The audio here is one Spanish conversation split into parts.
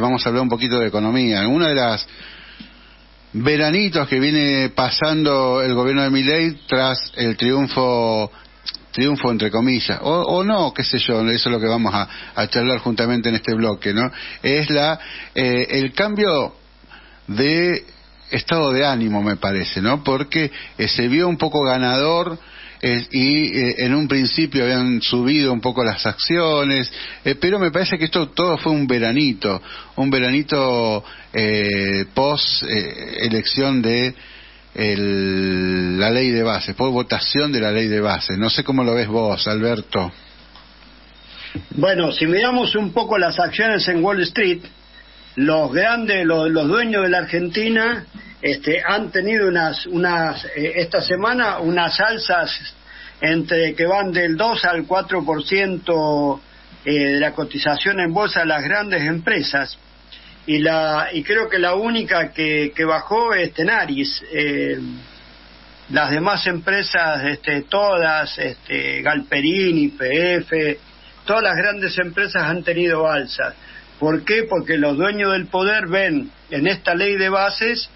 vamos a hablar un poquito de economía. Una de las veranitos que viene pasando el gobierno de Milei tras el triunfo triunfo entre comillas, o, no, qué sé yo, eso es lo que vamos a, charlar juntamente en este bloque, ¿no? Es la eh, el cambio de estado de ánimo, me parece, ¿no? Porque eh, se vio un poco ganador y eh, en un principio habían subido un poco las acciones, eh, pero me parece que esto todo fue un veranito, un veranito eh, post elección de la ley de base, por votación de la ley de base. No sé cómo lo ves vos, Alberto. Bueno, si miramos un poco las acciones en Wall Street, los grandes, los, los dueños de la Argentina este, han tenido unas, unas eh, esta semana unas alzas entre que van del 2 al 4% eh, de la cotización en bolsa de las grandes empresas y la y creo que la única que, que bajó es Tenaris eh, las demás empresas este, todas este, Galperini PF todas las grandes empresas han tenido alzas ¿por qué? porque los dueños del poder ven en esta ley de bases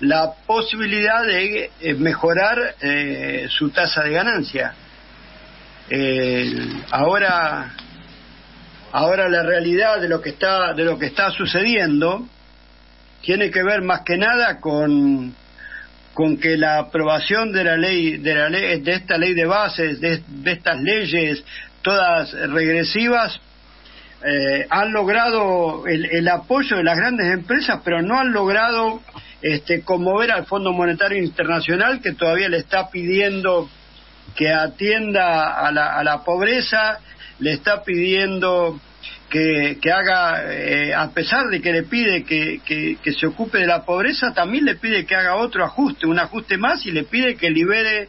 la posibilidad de eh, mejorar eh, su tasa de ganancia. ahora, ahora la realidad de lo que está de lo que está sucediendo tiene que ver más que nada con con que la aprobación de la ley de la ley de esta ley de bases de, estas leyes todas regresivas eh, han logrado el, el, apoyo de las grandes empresas, pero no han logrado este, conmover al Fondo Monetario Internacional que todavía le está pidiendo que atienda a la, pobreza, le está pidiendo que, haga, eh, a pesar de que le pide que, se ocupe de la pobreza, también le pide que haga otro ajuste, un ajuste más, y le pide que libere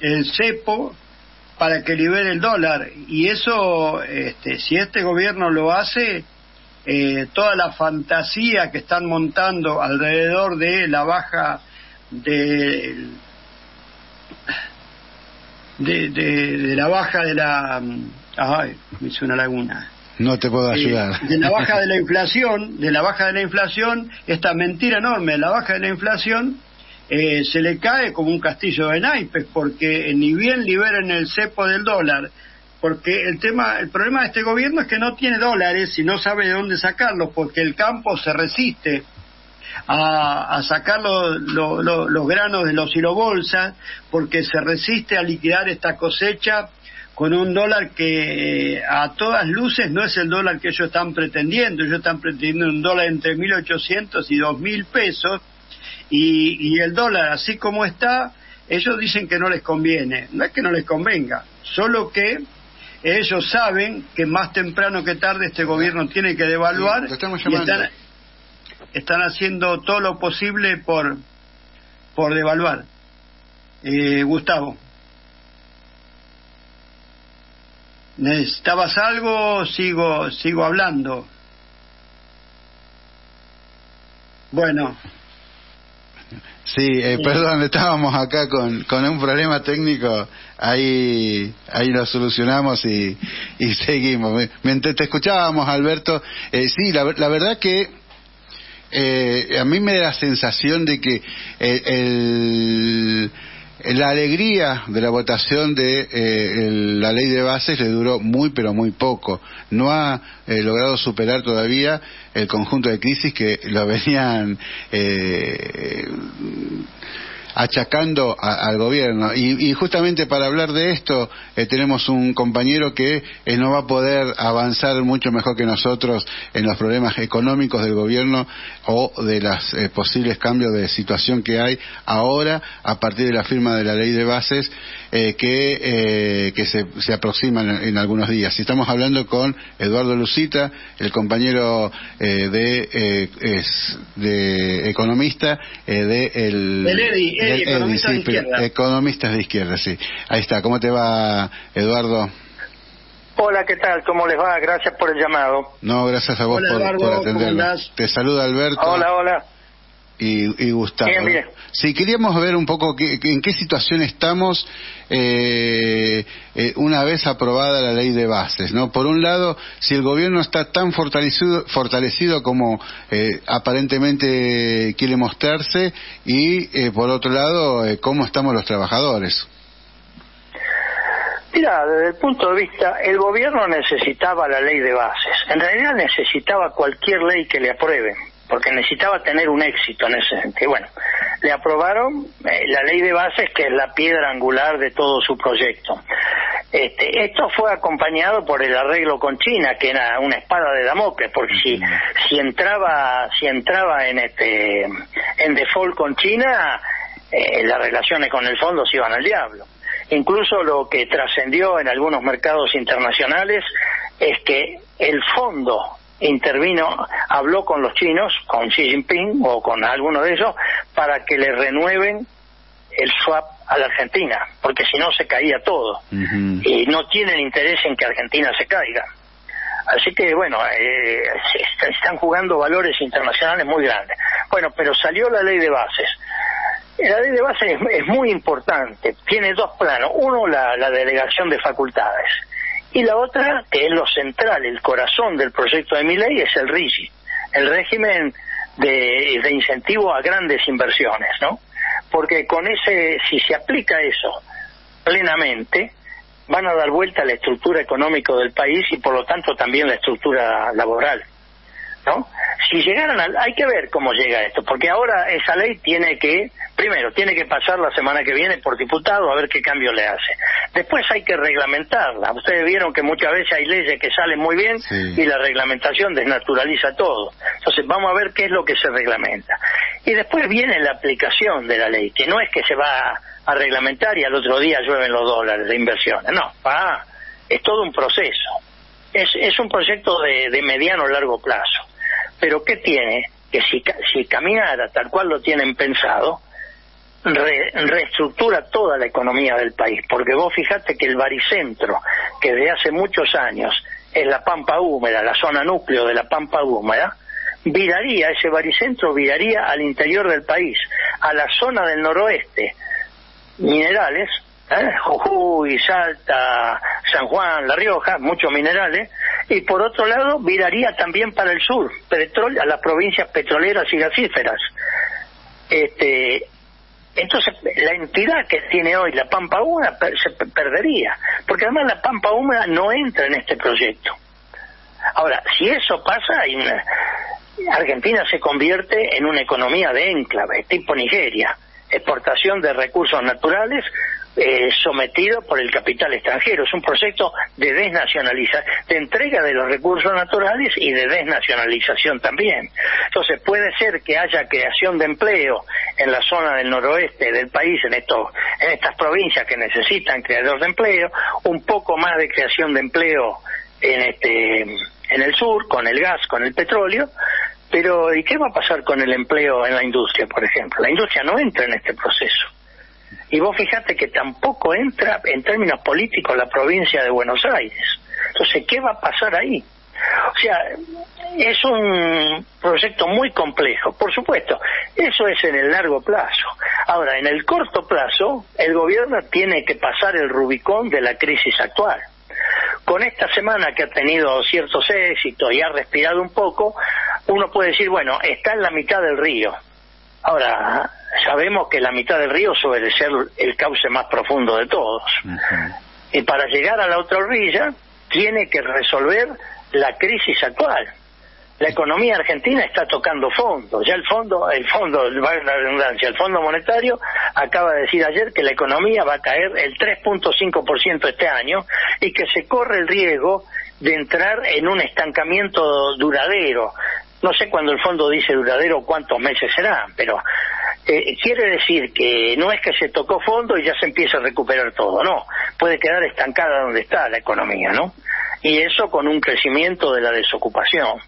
el cepo para que libere el dólar. Y eso, este, si este gobierno lo hace, eh, toda la fantasía que están montando alrededor de la baja de, de, de, la baja de la ay me hizo una laguna no te puedo eh, ayudar de la baja de la inflación de la baja de la inflación esta mentira enorme de la baja de la inflación eh, se le cae como un castillo de naipes porque ni bien liberen el cepo del dólar porque el tema, el problema de este gobierno es que no tiene dólares y no sabe de dónde sacarlos, porque el campo se resiste a, sacar los granos de los silobolsas, porque se resiste a liquidar esta cosecha con un dólar que eh, a todas luces no es el dólar que ellos están pretendiendo, ellos están pretendiendo un dólar entre 1.800 y 2.000 pesos, y, y el dólar así como está, ellos dicen que no les conviene, no es que no les convenga, solo que ellos saben que más temprano que tarde este gobierno tiene que devaluar y están, haciendo todo lo posible por, por devaluar. Eh, Gustavo. ¿Necesitabas algo? Sigo, sigo hablando. Bueno, Sí, eh, perdón, estábamos acá con, con un problema técnico, ahí ahí lo solucionamos y, y seguimos. Mientras te escuchábamos, Alberto, eh, sí, la, la verdad que eh, a mí me da la sensación de que eh, el la alegría de la votación de eh, la ley de bases le duró muy pero muy poco. No ha eh, logrado superar todavía el conjunto de crisis que lo venían eh, achacando al gobierno. Y, justamente para hablar de esto eh, tenemos un compañero que eh, no va a poder avanzar mucho mejor que nosotros en los problemas económicos del gobierno o de los eh, posibles cambios de situación que hay ahora a partir de la firma de la ley de bases que, que se, se aproximan en, algunos días. Y estamos hablando con Eduardo Lucita, el compañero de, de economista de el, economistas de izquierda. Economistas de izquierda, sí. Ahí está. ¿Cómo te va, Eduardo? Hola, ¿qué tal? ¿Cómo les va? Gracias por el llamado. No, gracias a vos por, atender. Te saluda Alberto. Hola, hola. Y, Gustavo. Si queríamos ver un poco en qué situación estamos eh, eh, una vez aprobada la ley de bases, ¿no? Por un lado, si el gobierno está tan fortalecido, fortalecido como eh, aparentemente quiere mostrarse, y por otro lado, cómo estamos los trabajadores. Mira, desde el punto de vista, el gobierno necesitaba la ley de bases. En realidad necesitaba cualquier ley que le aprueben porque necesitaba tener un éxito en ese sentido. Bueno, le aprobaron eh, la ley de bases, que es la piedra angular de todo su proyecto. Este, esto fue acompañado por el arreglo con China, que era una espada de Damocles, porque si, si entraba, si entraba en este, en default con China, eh, las relaciones con el fondo se iban al diablo. Incluso lo que trascendió en algunos mercados internacionales es que el fondo intervino, habló con los chinos, con Xi Jinping o con alguno de ellos, para que le renueven el swap a la Argentina, porque si no se caía todo. Y no tienen interés en que Argentina se caiga. Así que, bueno, eh, están jugando valores internacionales muy grandes. Bueno, pero salió la ley de bases. La ley de bases es, muy importante. Tiene dos planos. Uno, la delegación de facultades y la otra, que es lo central, el corazón del proyecto de mi ley, es el RIGI, el régimen de, de incentivo a grandes inversiones, ¿no? Porque con ese, si se aplica eso plenamente, van a dar vuelta a la estructura económica del país y por lo tanto también la estructura laboral. ¿no? Si llegaran a, hay que ver cómo llega esto, porque ahora esa ley tiene que, primero, tiene que pasar la semana que viene por diputado a ver qué cambio le hace. Después hay que reglamentarla. Ustedes vieron que muchas veces hay leyes que salen muy bien y la reglamentación desnaturaliza todo. Entonces vamos a ver qué es lo que se reglamenta. Y después viene la aplicación de la ley, que no es que se va a reglamentar y al otro día llueven los dólares de inversiones. No, va, es todo un proceso. Es, es un proyecto de, de mediano o largo plazo. Pero ¿qué tiene? Que si, si caminara tal cual lo tienen pensado, reestructura toda la economía del país. Porque vos fijate que el baricentro, que desde hace muchos años es la pampa húmeda, la zona núcleo de la pampa húmeda, viraría, ese baricentro viraría al interior del país, a la zona del noroeste, minerales, ¿eh? Jujuy, Salta, San Juan, La Rioja, muchos minerales, y por otro lado viraría también para el sur, petróleo, a las provincias petroleras y gasíferas. Este, entonces, la entidad que tiene hoy la Pampa Húmeda se perdería, porque además la Pampa Húmeda no entra en este proyecto. Ahora, si eso pasa, Argentina se convierte en una economía de enclave, tipo Nigeria, exportación de recursos naturales eh, sometido por el capital extranjero. Es un proyecto de desnacionalización, de entrega de los recursos naturales y de desnacionalización también. Entonces puede ser que haya creación de empleo en la zona del noroeste del país, en, esto, en estas provincias que necesitan creadores de empleo, un poco más de creación de empleo en este en el sur con el gas, con el petróleo, pero ¿y qué va a pasar con el empleo en la industria, por ejemplo? La industria no entra en este proceso. Y vos fijate que tampoco entra en términos políticos la provincia de Buenos Aires. Entonces, ¿qué va a pasar ahí? O sea, es un proyecto muy complejo, por supuesto. Eso es en el largo plazo. Ahora, en el corto plazo, el gobierno tiene que pasar el Rubicón de la crisis actual. Con esta semana que ha tenido ciertos éxitos y ha respirado un poco, uno puede decir, bueno, está en la mitad del río. Ahora, sabemos que la mitad del río suele ser el cauce más profundo de todos. Y para llegar a la otra orilla, tiene que resolver la crisis actual. La economía argentina está tocando fondo. Ya el fondo, el fondo, la redundancia, el Fondo Monetario acaba de decir ayer que la economía va a caer el 3.5% este año y que se corre el riesgo de entrar en un estancamiento duradero. No sé cuándo el fondo dice duradero cuántos meses serán, pero eh, quiere decir que no es que se tocó fondo y ya se empieza a recuperar todo, no, puede quedar estancada donde está la economía, ¿no? Y eso con un crecimiento de la desocupación.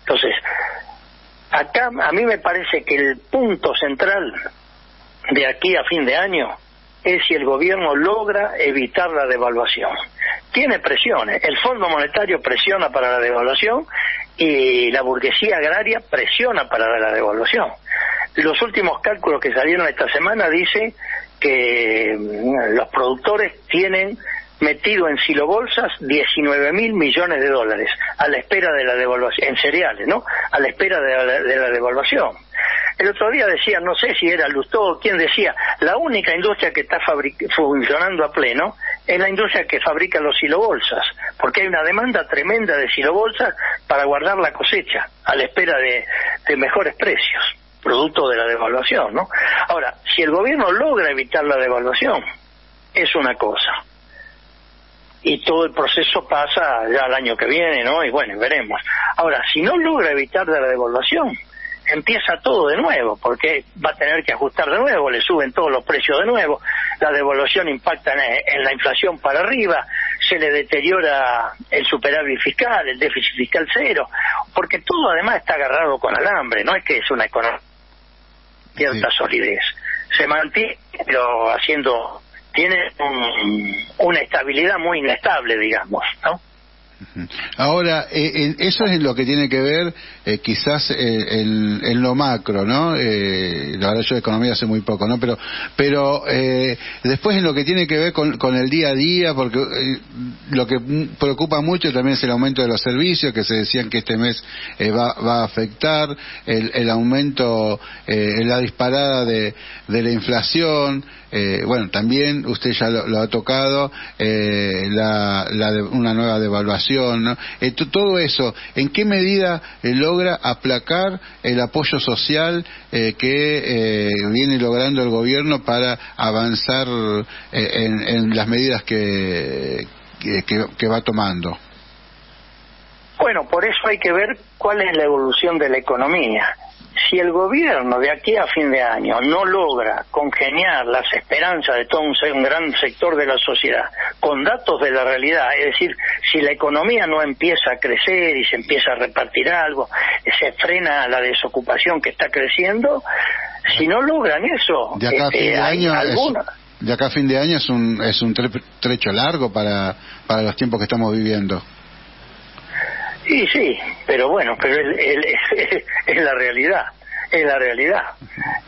Entonces, acá a mí me parece que el punto central de aquí a fin de año es si el gobierno logra evitar la devaluación. Tiene presiones, el Fondo Monetario presiona para la devaluación y la burguesía agraria presiona para la devaluación. Los últimos cálculos que salieron esta semana dicen que mm, los productores tienen metido en silobolsas 19 mil millones de dólares a la espera de la devaluación, en cereales, ¿no? A la espera de la, de la devaluación. El otro día decía, no sé si era Lustó quien decía, la única industria que está funcionando a pleno es la industria que fabrica los silobolsas, porque hay una demanda tremenda de silobolsas para guardar la cosecha a la espera de mejores precios, producto de la devaluación, ¿no? Ahora, si el gobierno logra evitar la devaluación, es una cosa y todo el proceso pasa ya el año que viene, ¿no? Y bueno, veremos. Ahora, si no logra evitar la devaluación, empieza todo de nuevo, porque va a tener que ajustar de nuevo, le suben todos los precios de nuevo, la devaluación impacta en, la inflación para arriba, se le deteriora el superávit fiscal, el déficit fiscal cero, porque todo además está agarrado con alambre, no es que es una economía cierta solidez. Se mantiene, pero haciendo, tiene una estabilidad muy inestable, digamos, ¿no? Ahora, eh, eso es lo que tiene que ver eh, quizás eh, en, lo macro, ¿no? la verdad yo de economía hace muy poco, ¿no? Pero, pero después en lo que tiene que ver con, el día a día, porque lo que preocupa mucho también es el aumento de los servicios, que se decían que este mes va, va, a afectar, el, el aumento, la disparada de, de la inflación, bueno, también usted ya lo, ha tocado, la, la una nueva devaluación Eh, todo eso, ¿en qué medida eh, logra aplacar el apoyo social eh, que viene logrando el gobierno para avanzar en, las medidas que, que va tomando? Bueno, por eso hay que ver cuál es la evolución de la economía si el gobierno de aquí a fin de año no logra congeniar las esperanzas de todo un, gran sector de la sociedad con datos de la realidad, es decir, si la economía no empieza a crecer y se empieza a repartir algo, se frena la desocupación que está creciendo, si no logran eso, de acá a fin de este, año es, de acá a fin de año es un es un trecho largo para para los tiempos que estamos viviendo. Sí, sí, pero bueno, pero es, la realidad, es la realidad.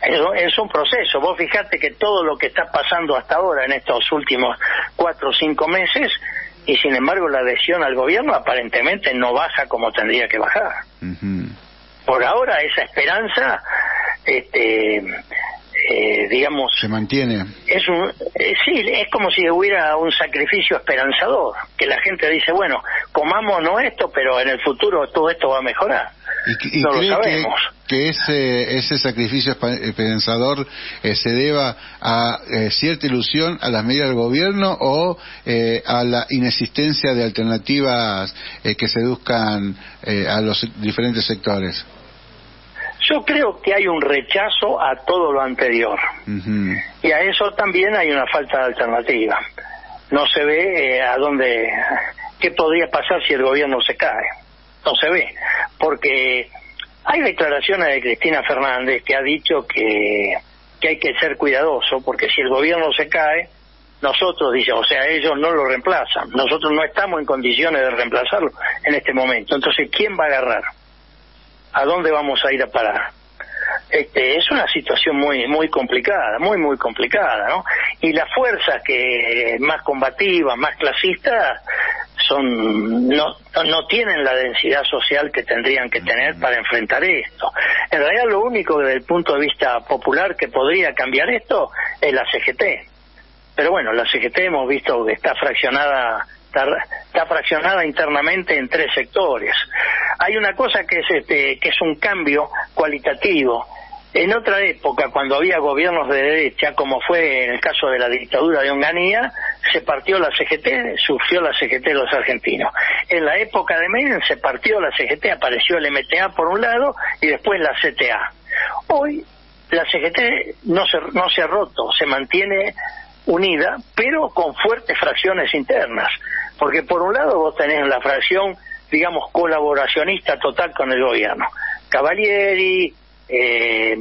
Es, un proceso. Vos fijate que todo lo que está pasando hasta ahora en estos últimos cuatro o cinco meses, y sin embargo la adhesión al gobierno aparentemente no baja como tendría que bajar. Por ahora esa esperanza este, eh, digamos... Se mantiene. Es un, eh, sí, es como si hubiera un sacrificio esperanzador, que la gente dice, bueno, comamos no esto, pero en el futuro todo esto va a mejorar. ¿Y, no lo sabemos. Que, ese, ese sacrificio esperanzador eh, se deba a cierta ilusión a las medidas del gobierno o a la inexistencia de alternativas que seduzcan a los diferentes sectores? Yo creo que hay un rechazo a todo lo anterior. Y a eso también hay una falta de alternativa. No se ve eh, a dónde, qué podría pasar si el gobierno se cae. No se ve. Porque hay declaraciones de Cristina Fernández que ha dicho que, que hay que ser cuidadoso, porque si el gobierno se cae, nosotros, dice, o sea, ellos no lo reemplazan. Nosotros no estamos en condiciones de reemplazarlo en este momento. Entonces, ¿quién va a agarrar? A dónde vamos a ir a parar. Este, es una situación muy muy complicada, muy muy complicada, ¿no? Y las fuerzas que más combativas, más clasistas, son no no tienen la densidad social que tendrían que tener para enfrentar esto. En realidad lo único desde el punto de vista popular que podría cambiar esto es la CGT. Pero bueno, la CGT hemos visto que está fraccionada está, fraccionada internamente en tres sectores. Hay una cosa que es este, que es un cambio cualitativo. En otra época, cuando había gobiernos de derecha, como fue en el caso de la dictadura de Onganía, se partió la CGT, surgió la CGT de los argentinos. En la época de Menem se partió la CGT, apareció el MTA por un lado y después la CTA. Hoy la CGT no se, no se ha roto, se mantiene unida, pero con fuertes fracciones internas. Porque por un lado vos tenés la fracción, digamos, colaboracionista total con el gobierno. Cavalieri, eh,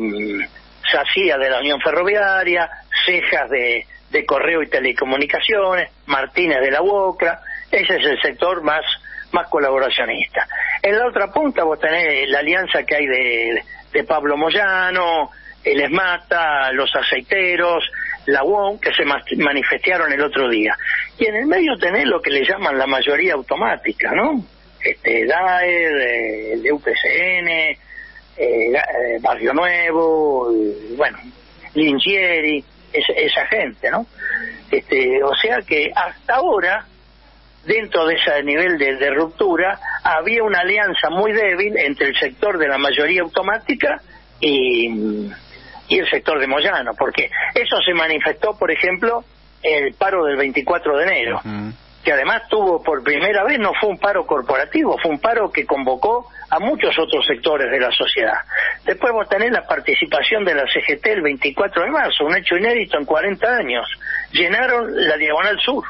Sacía de la Unión Ferroviaria, Cejas de, de Correo y Telecomunicaciones, Martínez de la Boca, ese es el sector más, más colaboracionista. En la otra punta vos tenés la alianza que hay de, de Pablo Moyano, el ESMATA, los aceiteros, la UOM, que se manifestaron el otro día. Y en el medio tenés lo que le llaman la mayoría automática, ¿no? Este, DAER, el de UPCN, eh, eh, Barrio Nuevo, bueno, Lingieri, esa gente, ¿no? Este, o sea que hasta ahora, dentro de ese nivel de, ruptura, había una alianza muy débil entre el sector de la mayoría automática y, y el sector de Moyano, porque eso se manifestó, por ejemplo, en el paro del 24 de enero que además tuvo por primera vez, no fue un paro corporativo, fue un paro que convocó a muchos otros sectores de la sociedad. Después vos tenés la participación de la CGT el 24 de marzo, un hecho inédito en 40 años. Llenaron la Diagonal Sur.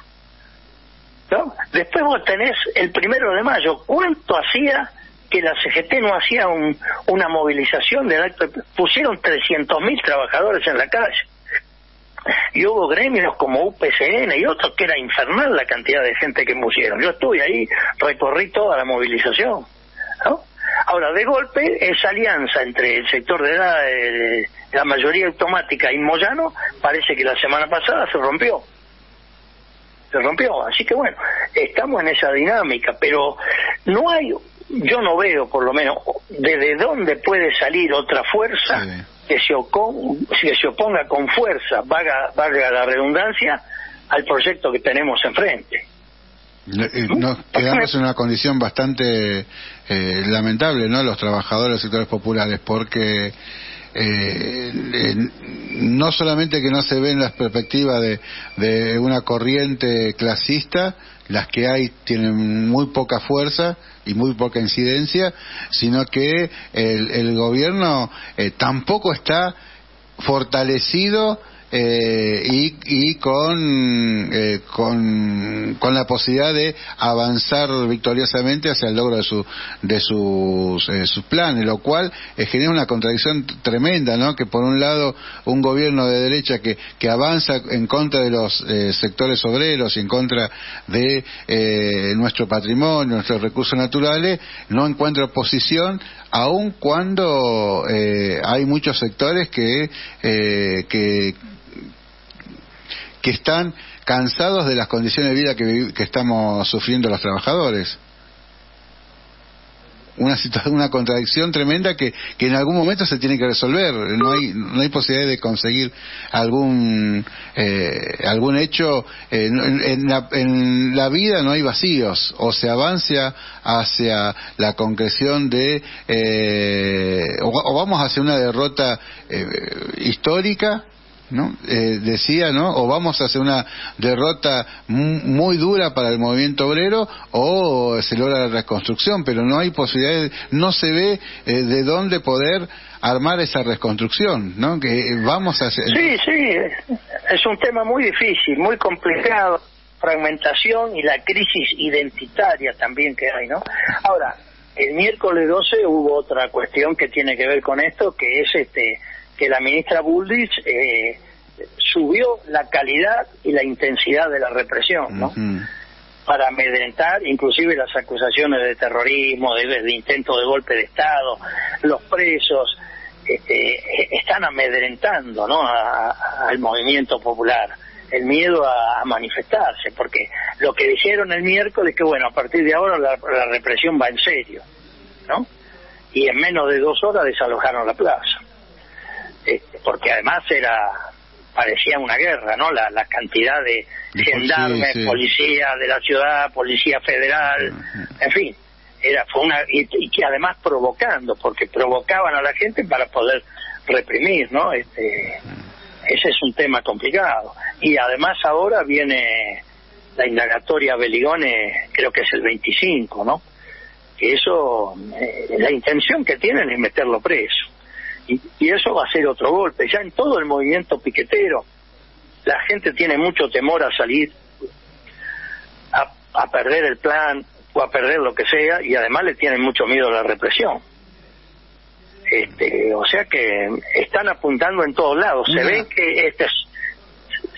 ¿no? Después vos tenés el primero de mayo. ¿Cuánto hacía que la CGT no hacía una movilización del acto? Pusieron 300.000 trabajadores en la calle y hubo gremios como UPCN y otros que era infernal la cantidad de gente que pusieron. Yo estuve ahí, recorrí toda la movilización. Ahora, de golpe, esa alianza entre el sector de la, la mayoría automática y Moyano parece que la semana pasada se rompió. Se rompió. Así que bueno, estamos en esa dinámica, pero no hay, yo no veo por lo menos, desde dónde puede salir otra fuerza que se, que se oponga con fuerza, valga, valga la redundancia, al proyecto que tenemos enfrente. Eh, nos quedamos en una condición bastante eh, lamentable, ¿no? Los trabajadores los sectores populares, porque eh, no solamente que no se ven las perspectivas de, de una corriente clasista, las que hay tienen muy poca fuerza y muy poca incidencia, sino que el, el gobierno eh, tampoco está fortalecido eh, y, con, eh, con, con, la posibilidad de avanzar victoriosamente hacia el logro de, su, de sus, eh, sus planes, lo cual eh, genera una contradicción tremenda, ¿no? Que por un lado un gobierno de derecha que, que avanza en contra de los eh, sectores obreros y en contra de nuestro patrimonio, nuestros recursos naturales, no encuentra oposición aun cuando hay muchos sectores que, que que están cansados de las condiciones de vida que, estamos sufriendo los trabajadores. Una situación, una contradicción tremenda que, que en algún momento se tiene que resolver. No hay, no hay posibilidad de conseguir algún, eh, algún hecho. Eh, en, la, en, la, vida no hay vacíos. O se avanza hacia la concreción de, eh, o, vamos hacia una derrota histórica ¿no? Eh, decía, ¿no? O vamos a hacer una derrota muy dura para el movimiento obrero o se logra la reconstrucción, pero no hay posibilidad, no se ve eh, de dónde poder armar esa reconstrucción, ¿no? Que vamos a hacer... Sí, sí, es un tema muy difícil, muy complicado, fragmentación y la crisis identitaria también que hay, ¿no? Ahora, el miércoles 12 hubo otra cuestión que tiene que ver con esto, que es este que la ministra Bullrich eh, subió la calidad y la intensidad de la represión, ¿no? Para amedrentar inclusive las acusaciones de terrorismo, de, intento de golpe de Estado, los presos, este, están amedrentando, ¿no? al movimiento popular el miedo a, manifestarse, porque lo que dijeron el miércoles que bueno, a partir de ahora la, la represión va en serio, ¿no? Y en menos de dos horas desalojaron la plaza. Este, porque además era parecía una guerra, ¿no? La, la cantidad de gendarmes, policía de la ciudad, policía federal, en fin, era fue una y, que además provocando, porque provocaban a la gente para poder reprimir, ¿no? Este, ese es un tema complicado y además ahora viene la indagatoria Beligone, creo que es el 25, ¿no? Que eso, eh, la intención que tienen es meterlo preso y, eso va a ser otro golpe. Ya en todo el movimiento piquetero, la gente tiene mucho temor a salir, a, perder el plan o a perder lo que sea, y además le tienen mucho miedo a la represión. Este, o sea que están apuntando en todos lados. Se ve que este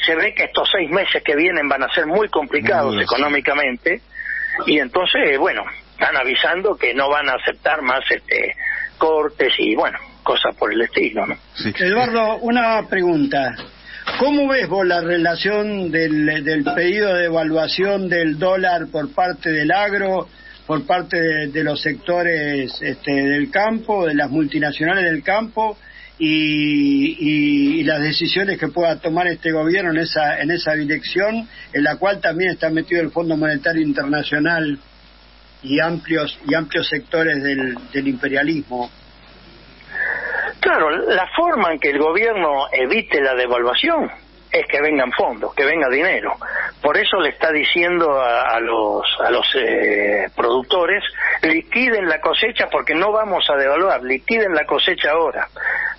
se ve que estos seis meses que vienen van a ser muy complicados económicamente y entonces bueno están avisando que no van a aceptar más este cortes y bueno cosas por el estilo. ¿no? Eduardo, una pregunta. ¿Cómo ves vos la relación del, del pedido de evaluación del dólar por parte del agro, por parte de, los sectores este, del campo, de las multinacionales del campo y, las decisiones que pueda tomar este gobierno en esa, en esa dirección, en la cual también está metido el Fondo Monetario Internacional y amplios, y amplios sectores del, del imperialismo? Claro, la forma en que el gobierno evite la devaluación es que vengan fondos, que venga dinero. Por eso le está diciendo a, los, a los eh, productores, liquiden la cosecha porque no vamos a devaluar, liquiden la cosecha ahora.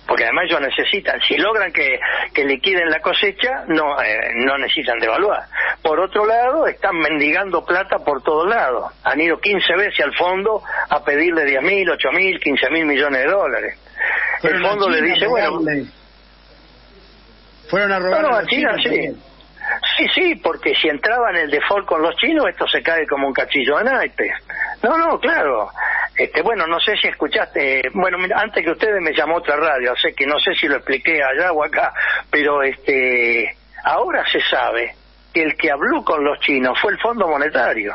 Porque además ellos necesitan, si logran que, que liquiden la cosecha, no, eh, no necesitan devaluar. Por otro lado, están mendigando plata por todos lados. Han ido 15 veces al fondo a pedirle 10 mil, 8 mil, 15 mil millones de dólares. El fondo le dice, bueno... Fueron a robar a, China, sí. Sí, sí, porque si entraba en el default con los chinos, esto se cae como un cachillo de naipes. No, no, claro. Este, bueno, no sé si escuchaste, bueno, antes que ustedes me llamó otra radio, sé que no sé si lo expliqué allá o acá, pero este, ahora se sabe que el que habló con los chinos fue el Fondo Monetario.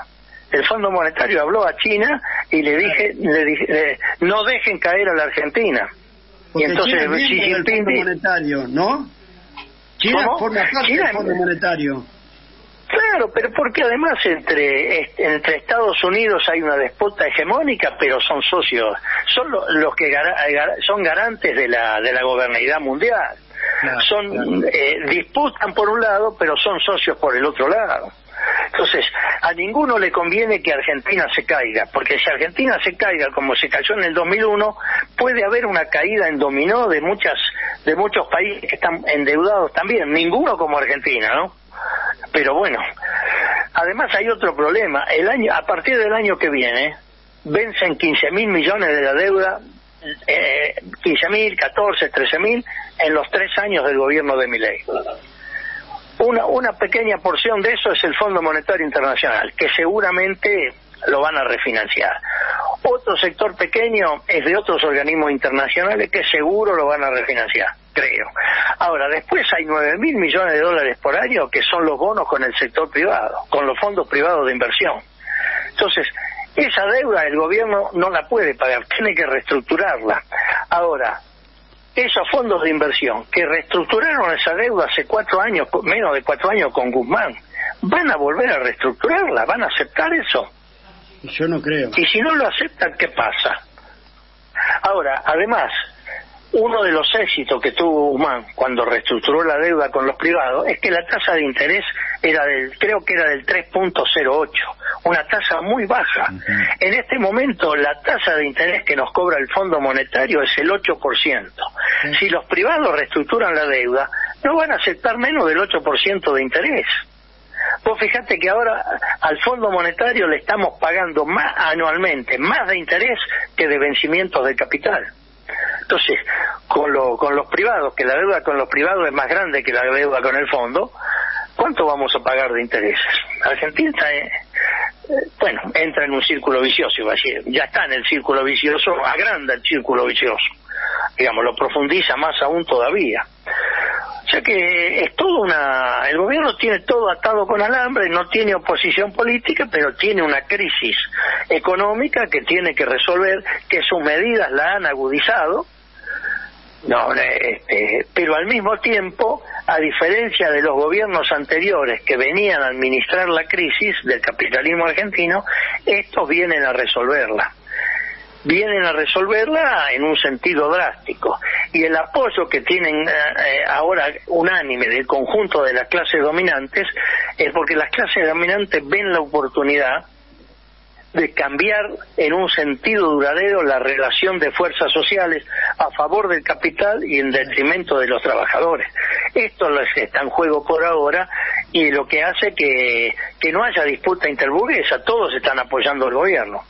El Fondo Monetario habló a China y le dije, le dije no dejen caer a la Argentina. Y entonces Xi Jinping, Monetario, ¿no? China forma parte del Fondo Monetario. Claro, pero porque además entre entre Estados Unidos hay una disputa hegemónica, pero son socios, son los que son garantes de la de la gobernabilidad mundial. son eh, disputan por un lado, pero son socios por el otro lado. Entonces, a ninguno le conviene que Argentina se caiga, porque si Argentina se caiga como se cayó en el 2001, puede haber una caída en dominó de muchas de muchos países que están endeudados también, ninguno como Argentina, ¿no? Pero bueno, además hay otro problema, el año a partir del año que viene vencen 15 mil millones de la deuda, eh, 15 mil, 14, 13 mil en los tres años del gobierno de Milei. Una, una pequeña porción de eso es el Fondo Monetario Internacional, que seguramente lo van a refinanciar. Otro sector pequeño es de otros organismos internacionales que seguro lo van a refinanciar, creo. Ahora, después hay 9 mil millones de dólares por año que son los bonos con el sector privado, con los fondos privados de inversión. Entonces, esa deuda el gobierno no la puede pagar, tiene que reestructurarla. Ahora, esos fondos de inversión que reestructuraron esa deuda hace cuatro años, menos de cuatro años con Guzmán, van a volver a reestructurarla, van a aceptar eso. Yo no creo. Y si no lo aceptan, ¿qué pasa? Ahora, además, uno de los éxitos que tuvo Guzmán cuando reestructuró la deuda con los privados es que la tasa de interés era del, creo que era del 3.08, una tasa muy baja. En este momento la tasa de interés que nos cobra el Fondo Monetario es el 8%. Si los privados reestructuran la deuda, no van a aceptar menos del 8% de interés. Vos fíjate que ahora al Fondo Monetario le estamos pagando más anualmente, más de interés que de vencimientos de capital. Entonces, con, lo, con los privados, que la deuda con los privados es más grande que la deuda con el fondo, ¿cuánto vamos a pagar de intereses? Argentina, eh, eh, bueno, entra en un círculo vicioso, ya está en el círculo vicioso, agranda el círculo vicioso, digamos, lo profundiza más aún todavía. O sea que es todo una. El gobierno tiene todo atado con alambre, no tiene oposición política, pero tiene una crisis económica que tiene que resolver, que sus medidas la han agudizado. No, este, pero al mismo tiempo, a diferencia de los gobiernos anteriores que venían a administrar la crisis del capitalismo argentino, estos vienen a resolverla vienen a resolverla en un sentido drástico. Y el apoyo que tienen eh, eh, ahora unánime del conjunto de las clases dominantes es porque las clases dominantes ven la oportunidad de cambiar en un sentido duradero la relación de fuerzas sociales a favor del capital y en detrimento de los trabajadores. Esto está en juego por ahora y lo que hace que, que no haya disputa interburguesa, todos están apoyando al gobierno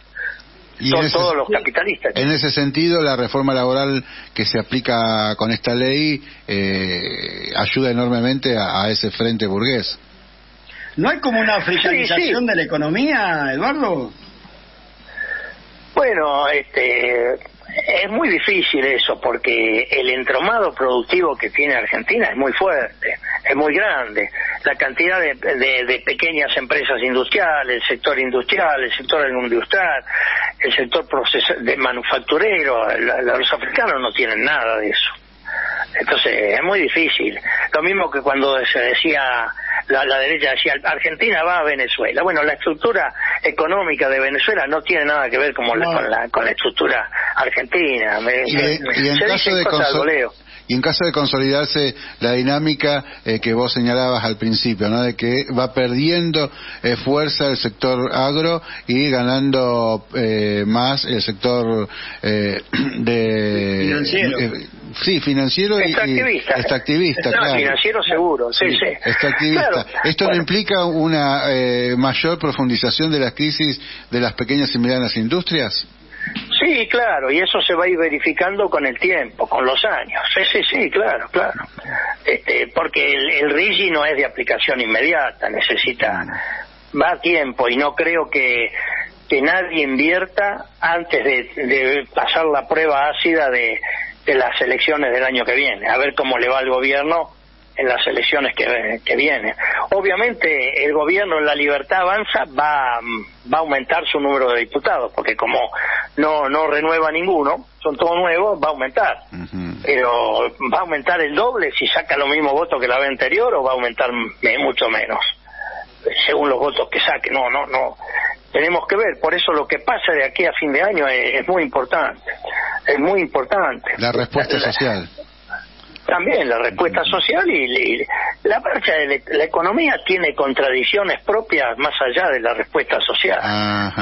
son todos los capitalistas. En ese sentido, la reforma laboral que se aplica con esta ley eh, ayuda enormemente a, ese frente burgués. ¿No hay como una africanización de la economía, Eduardo? Bueno, este, Es muy difícil eso porque el entromado productivo que tiene Argentina es muy fuerte, es muy grande. La cantidad de, pequeñas empresas industriales, el sector industrial, el sector industrial, el sector de manufacturero, los africanos no tienen nada de eso. Entonces es muy difícil. Lo mismo que cuando se decía la, la, derecha decía Argentina va a Venezuela. Bueno, la estructura económica de Venezuela no tiene nada que ver con, la, con la estructura argentina. y, en caso de y en caso de consolidarse la dinámica eh, que vos señalabas al principio, ¿no? de que va perdiendo eh, fuerza el sector agro y ganando eh, más el sector de financiero. Sí, financiero y extractivista, claro. financiero seguro, sí, sí. Extractivista. ¿Esto no implica una mayor profundización de las crisis de las pequeñas y medianas industrias? Sí, claro, y eso se va a ir verificando con el tiempo, con los años. Sí, sí, sí, claro, claro. Este, porque el, el RIGI no es de aplicación inmediata, necesita más tiempo y no creo que, que nadie invierta antes de, de pasar la prueba ácida de, de las elecciones del año que viene, a ver cómo le va al gobierno en las elecciones que, que vienen. Obviamente el gobierno en la libertad avanza va, va a aumentar su número de diputados, porque como no, no renueva ninguno, son todos nuevos, va a aumentar. Pero va a aumentar el doble si saca los mismos votos que la vez anterior o va a aumentar mucho menos, según los votos que saque. No, no, no. Tenemos que ver, por eso lo que pasa de aquí a fin de año es, muy importante. Es muy importante. La respuesta social también la respuesta social y, la marcha de la, economía tiene contradicciones propias más allá de la respuesta social.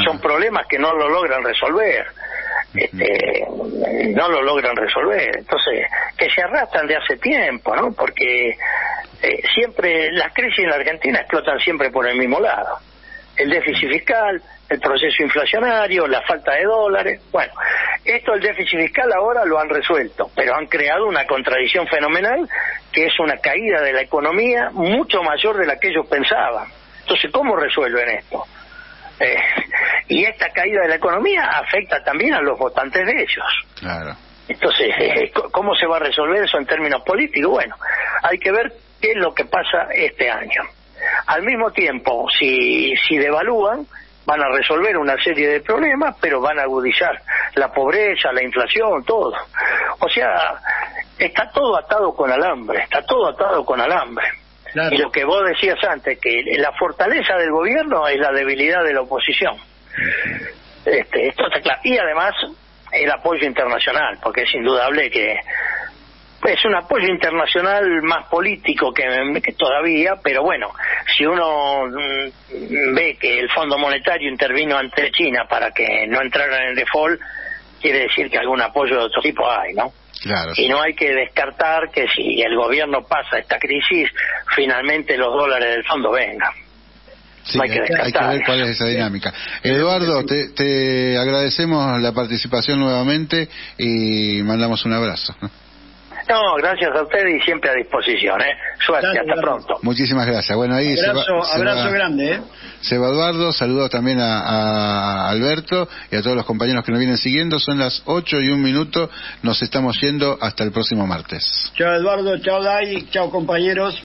Son problemas que no lo logran resolver. Este, no lo logran resolver. Entonces, que se arrastran de hace tiempo, ¿no? Porque eh, siempre las crisis en la Argentina explotan siempre por el mismo lado. El déficit fiscal, el proceso inflacionario, la falta de dólares. Bueno, esto el déficit fiscal ahora lo han resuelto, pero han creado una contradicción fenomenal que es una caída de la economía mucho mayor de la que ellos pensaban. Entonces, ¿cómo resuelven esto? Eh, y esta caída de la economía afecta también a los votantes de ellos. Claro. Entonces, eh, ¿cómo se va a resolver eso en términos políticos? Bueno, hay que ver qué es lo que pasa este año. Al mismo tiempo, si, si devalúan, van a resolver una serie de problemas, pero van a agudizar la pobreza, la inflación, todo. O sea, está todo atado con alambre, está todo atado con alambre. Y lo que vos decías antes, que la fortaleza del gobierno es la debilidad de la oposición. Este, esto está claro. Y además el apoyo internacional, porque es indudable que es un apoyo internacional más político que, todavía, pero bueno, si uno mm, ve que el Fondo Monetario intervino ante China para que no entraran en default, quiere decir que algún apoyo de otro tipo hay, ¿no? Claro. Y no hay que descartar que si el gobierno pasa esta crisis, finalmente los dólares del fondo vengan. Sí, hay, que hay, que ver cuál es esa dinámica. Eduardo, te, te agradecemos la participación nuevamente y mandamos un abrazo. No, gracias a usted y siempre a disposición, ¿eh? Suerte, hasta pronto. Muchísimas gracias. Bueno, ahí abrazo, abrazo grande, ¿eh? Seba Eduardo, saludos también a, Alberto y a todos los compañeros que nos vienen siguiendo. Son las 8 y un minuto. Nos estamos yendo hasta el próximo martes. Chao Eduardo, chao Dai, chao compañeros.